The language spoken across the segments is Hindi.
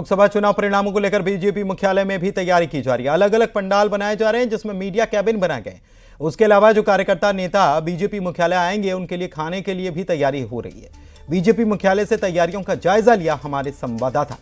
लोकसभा चुनाव परिणामों को लेकर बीजेपी मुख्यालय में भी तैयारी की जा रही है। अलग अलग पंडाल बनाए जा रहे हैं, जिसमें मीडिया कैबिन बनाए गए। उसके अलावा जो कार्यकर्ता नेता बीजेपी मुख्यालय आएँगे, उनके लिए खाने के लिए भी तैयारी हो रही है। बीजेपी मुख्यालय से तैयारियों का जायजा लिया हमारे संवाददाता।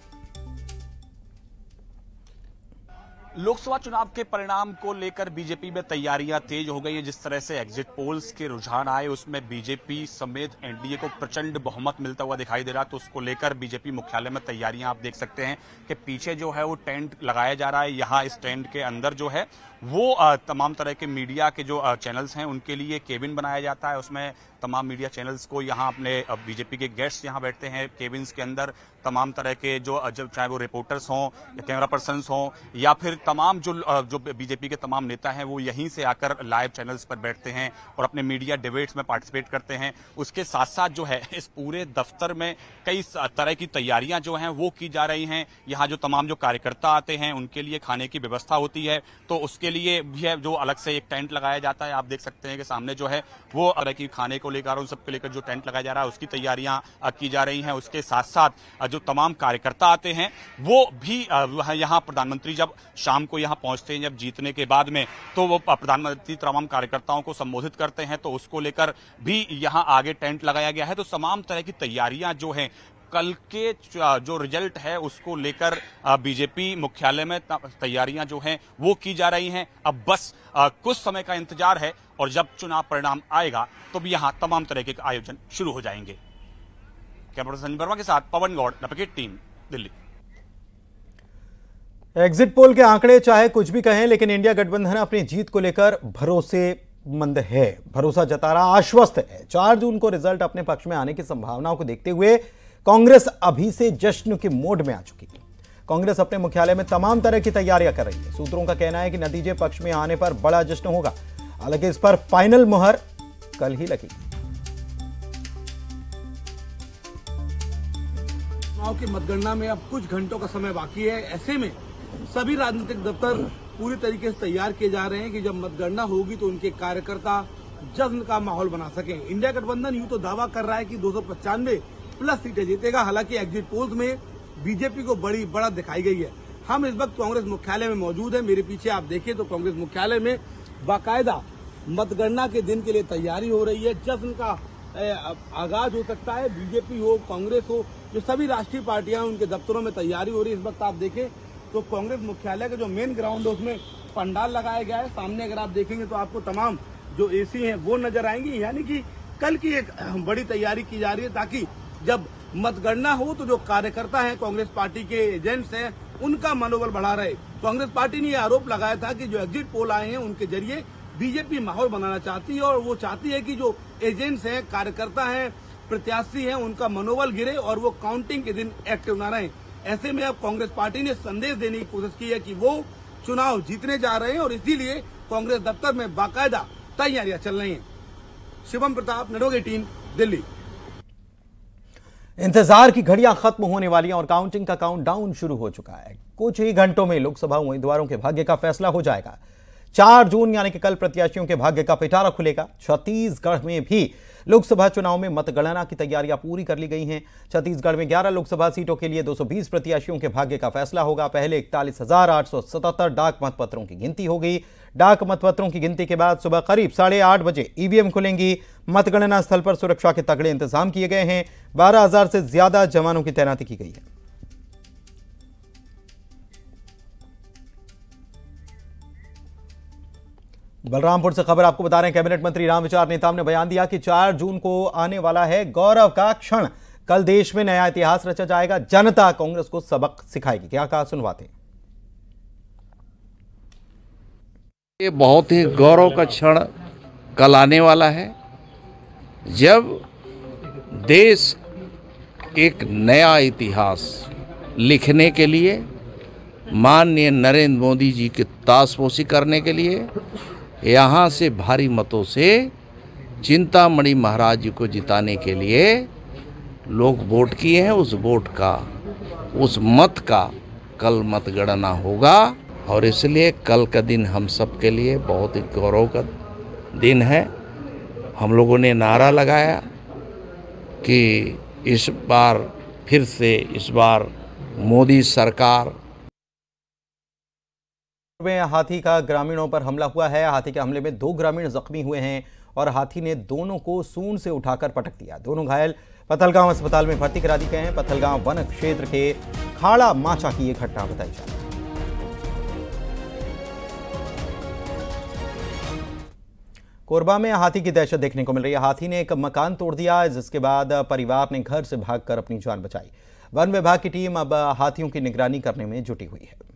लोकसभा चुनाव के परिणाम को लेकर बीजेपी में तैयारियाँ तेज हो गई हैं। जिस तरह से एग्जिट पोल्स के रुझान आए, उसमें बीजेपी समेत एनडीए को प्रचंड बहुमत मिलता हुआ दिखाई दे रहा तो उसको लेकर बीजेपी मुख्यालय में तैयारियाँ आप देख सकते हैं कि पीछे जो है वो टेंट लगाया जा रहा है। यहाँ इस टेंट के अंदर जो है वो तमाम तरह के मीडिया के जो चैनल्स हैं, उनके लिए केबिन बनाया जाता है। उसमें तमाम मीडिया चैनल्स को यहाँ अपने बीजेपी के गेस्ट्स यहाँ बैठते हैं। केबिन्स के अंदर तमाम तरह के जो जब चाहे वो रिपोर्टर्स हों या कैमरा पर्सन हों या फिर तमाम जो जो बीजेपी के तमाम नेता हैं, वो यहीं से आकर लाइव चैनल्स पर बैठते हैं और अपने मीडिया डिबेट्स में पार्टिसिपेट करते हैं। उसके साथ साथ जो है, इस पूरे दफ्तर में कई तरह की तैयारियाँ जो हैं, वो की जा रही हैं। यहाँ जो तमाम जो कार्यकर्ता आते हैं, उनके लिए खाने की व्यवस्था होती है। तो उसके लिए भी है, जो अलग से एक टेंट लगाया जाता है। आप देख सकते हैं कि सामने जो है, वो तरह की खाने को लेकर, उन सबको लेकर जो टेंट लगाया जा रहा है, उसकी तैयारियाँ की जा रही हैं। उसके साथ साथ जो तमाम कार्यकर्ता आते हैं, वो भी यहाँ प्रधानमंत्री जब शाम को यहाँ पहुँचते हैं जब जीतने के बाद में तो वो प्रधानमंत्री तमाम कार्यकर्ताओं को संबोधित करते हैं तो उसको लेकर भी यहाँ आगे टेंट लगाया गया है। तो तमाम तरह की तैयारियाँ जो हैं कल के जो रिज़ल्ट है, उसको लेकर बीजेपी मुख्यालय में तैयारियाँ जो हैं, वो की जा रही हैं। अब बस कुछ समय का इंतज़ार है और जब चुनाव परिणाम आएगा तो भी यहाँ तमाम तरह के आयोजन शुरू हो जाएँगे। कैमरा संजय वर्मा के साथ पवन गौड़ नपकेट टीम, दिल्ली। एग्जिट पोल के आंकड़े चाहे कुछ भी कहें, लेकिन इंडिया गठबंधन अपनी जीत को लेकर भरोसे मंद है। भरोसा जता रहा आश्वस्त है। चार जून को रिज़ल्ट अपने पक्ष में आने की संभावनाओं को देखते हुए कांग्रेस अभी से जश्न के मोड में आ चुकी है। कांग्रेस अपने मुख्यालय में तमाम तरह की तैयारियाँ कर रही है। सूत्रों का कहना है कि नतीजे पक्ष में आने पर बड़ा जश्न होगा। हालाँकि इस पर फाइनल मुहर कल ही लगेगी। चुनाव की मतगणना में अब कुछ घंटों का समय बाकी है। ऐसे में सभी राजनीतिक दफ्तर पूरी तरीके से तैयार किए जा रहे हैं कि जब मतगणना होगी तो उनके कार्यकर्ता जश्न का माहौल बना सकें। इंडिया गठबंधन यूँ तो दावा कर रहा है कि दो प्लस सीटें जीतेगा। हालाँकि एग्जिट पोल्स में बीजेपी को बड़ी, बड़ा दिखाई गई है। हम इस वक्त कांग्रेस मुख्यालय में मौजूद है। मेरे पीछे आप देखिए तो कांग्रेस मुख्यालय में बाकायदा मतगणना के दिन के लिए तैयारी हो रही है। जश्न का आगाज़ हो सकता है। बीजेपी हो, कांग्रेस हो, जो सभी राष्ट्रीय पार्टियाँ उनके दफ्तरों में तैयारी हो रही है। इस वक्त आप देखें तो कांग्रेस मुख्यालय का जो मेन ग्राउंड है, उसमें पंडाल लगाया गया है। सामने अगर आप देखेंगे तो आपको तमाम जो एसी हैं, वो नज़र आएँगी। यानी कि कल की एक बड़ी तैयारी की जा रही है ताकि जब मतगणना हो तो जो कार्यकर्ता हैं कांग्रेस पार्टी के एजेंट्स हैं, उनका मनोबल बढ़ा रहे। कांग्रेस पार्टी ने यह आरोप लगाया था कि जो एग्जिट पोल आए हैं, उनके ज़रिए बीजेपी माहौल बनाना चाहती है और वो चाहती है कि जो एजेंट्स हैं, कार्यकर्ता हैं, प्रत्याशी हैं, उनका मनोबल गिरे और वो काउंटिंग के दिन एक्टिव न रहे। ऐसे में अब कांग्रेस पार्टी ने संदेश देने की कोशिश की है कि वो चुनाव जीतने जा रहे हैं और इसीलिए कांग्रेस दफ्तर में बाकायदा तैयारियाँ चल रही हैं। शिवम प्रताप नडोगे टीम, दिल्ली। इंतज़ार की घड़ियाँ खत्म होने वाली हैं और काउंटिंग का काउंटडाउन शुरू हो चुका है। कुछ ही घंटों में लोकसभा उम्मीदवारों के भाग्य का फैसला हो जाएगा। चार जून यानी कि कल प्रत्याशियों के भाग्य का पिटारा खुलेगा। छत्तीसगढ़ में भी लोकसभा चुनाव में मतगणना की तैयारियाँ पूरी कर ली गई हैं। छत्तीसगढ़ में 11 लोकसभा सीटों के लिए 220 प्रत्याशियों के भाग्य का फैसला होगा। पहले इकतालीस डाक मतपत्रों की गिनती हो गई। डाक मतपत्रों की गिनती के बाद सुबह करीब साढ़े आठ बजे ईवीएम खुलेंगी। मतगणना स्थल पर सुरक्षा के तगड़े इंतज़ाम किए गए हैं। बारह से ज़्यादा जवानों की तैनाती की गई है। बलरामपुर से खबर आपको बता रहे हैं, कैबिनेट मंत्री रामविचार नेताम ने बयान दिया कि 4 जून को आने वाला है गौरव का क्षण। कल देश में नया इतिहास रचा जाएगा, जनता कांग्रेस को सबक सिखाएगी। क्या कहा, सुनवाते ये बहुत ही गौरव का क्षण कल आने वाला है। जब देश एक नया इतिहास लिखने के लिए, माननीय नरेंद्र मोदी जी की ताशपोशी करने के लिए यहाँ से भारी मतों से चिंतामणि महाराज जी को जिताने के लिए लोग वोट किए हैं उस वोट का, उस मत का कल मतगणना होगा और इसलिए कल का दिन हम सब के लिए बहुत ही गौरव का दिन है। हम लोगों ने नारा लगाया कि इस बार फिर से इस बार मोदी सरकार में हाथी का ग्रामीणों पर हमला हुआ है। हाथी के हमले में दो ग्रामीण जख्मी हुए हैं और हाथी ने दोनों को सूंड से उठाकर पटक दिया। दोनों घायल पथलगांव अस्पताल में भर्ती करा दी गए हैं। पथलगांव वन क्षेत्र के खाड़ा माचा की ये घटना बताई जा रही कोरबा में हाथी की दहशत देखने को मिल रही है। हाथी ने एक मकान तोड़ दिया, जिसके बाद परिवार ने घर से भागकर अपनी जान बचाई। वन विभाग की टीम अब हाथियों की निगरानी करने में जुटी हुई है।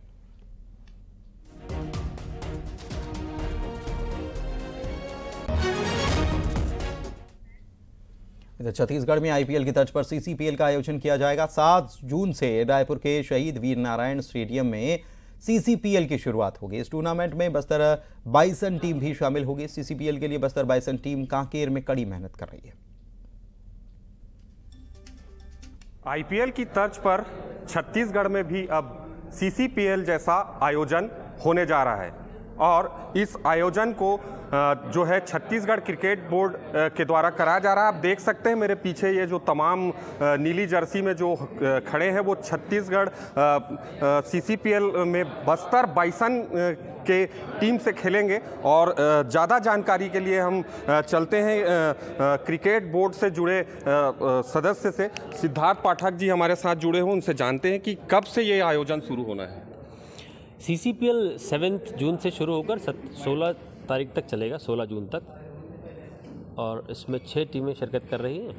इधर छत्तीसगढ़ में आईपीएल की तर्ज पर सीसीपीएल का आयोजन किया जाएगा। सात जून से रायपुर के शहीद वीर नारायण स्टेडियम में सीसीपीएल की शुरुआत होगी। इस टूर्नामेंट में बस्तर बाइसन टीम भी शामिल होगी। सीसीपीएल के लिए बस्तर बाइसन टीम कांकेर में कड़ी मेहनत कर रही है। आईपीएल की तर्ज पर छत्तीसगढ़ में भी अब सीसीपीएल जैसा आयोजन होने जा रहा है और इस आयोजन को जो है छत्तीसगढ़ क्रिकेट बोर्ड के द्वारा कराया जा रहा है। आप देख सकते हैं मेरे पीछे ये जो तमाम नीली जर्सी में जो खड़े हैं वो छत्तीसगढ़ सीसीपीएल में बस्तर बाइसन के टीम से खेलेंगे। और ज़्यादा जानकारी के लिए हम चलते हैं क्रिकेट बोर्ड से जुड़े सदस्य से। सिद्धार्थ पाठक जी हमारे साथ जुड़े हों, उनसे जानते हैं कि कब से ये आयोजन शुरू होना है। C C P L seventh June से शुरू होकर सत, सोलह तारीख तक चलेगा, सोलह जून तक। और इसमें छः टीमें शिरकत कर रही हैं,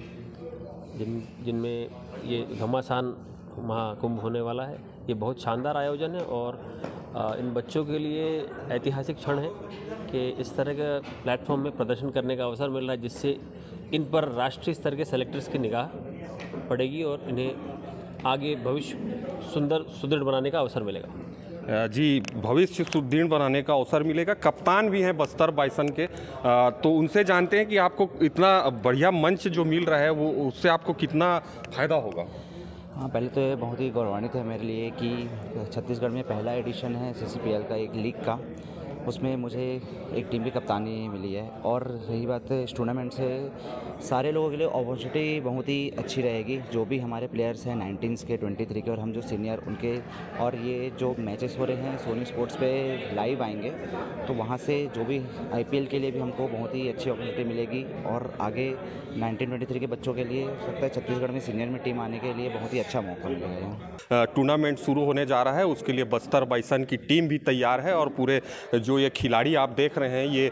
जिन, जिनमें ये घमासान महाकुंभ होने वाला है। ये बहुत शानदार आयोजन है और इन बच्चों के लिए ऐतिहासिक क्षण है कि इस तरह के प्लेटफॉर्म में प्रदर्शन करने का अवसर मिल रहा है, जिससे इन पर राष्ट्रीय स्तर के सेलेक्टर्स की निगाह पड़ेगी और इन्हें आगे भविष्य सुंदर, सुदृढ़ बनाने का अवसर मिलेगा। जी, भविष्य सुदृढ़ बनाने का अवसर मिलेगा। कप्तान भी हैं बस्तर बाइसन के। तो उनसे जानते हैं कि आपको इतना बढ़िया मंच जो मिल रहा है, वो उससे आपको कितना फ़ायदा होगा? हाँ पहले तो ये बहुत ही गौरवान्वित है मेरे लिए कि छत्तीसगढ़ में पहला एडिशन है सीसीपीएल का एक लीग का। उसमें मुझे एक टीम की कप्तानी मिली है और रही बात इस टूर्नामेंट से, सारे लोगों के लिए अपॉर्चुनिटी बहुत ही अच्छी रहेगी, जो भी हमारे प्लेयर्स हैं नाइनटीन्स के ट्वेंटी थ्री के और हम जो सीनियर उनके, और ये जो मैचेस हो रहे हैं सोनी स्पोर्ट्स पे लाइव आएँगे तो वहाँ से जो भी आईपीएल के लिए भी हमको बहुत ही अच्छी अपॉर्चुनिटी मिलेगी और आगे नाइनटीन के बच्चों के लिए, सकता है छत्तीसगढ़ में सीनियर में टीम आने के लिए बहुत ही अच्छा मौका मिलेगा टूर्नामेंट शुरू होने जा रहा है, उसके लिए बस्तर बाइसन की टीम भी तैयार है और पूरे जो ये खिलाड़ी आप देख रहे हैं, ये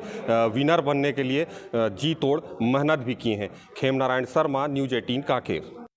विनर बनने के लिए जी तोड़ मेहनत भी की हैं। Khem Narayan Sharma, news eighteen, Kanker.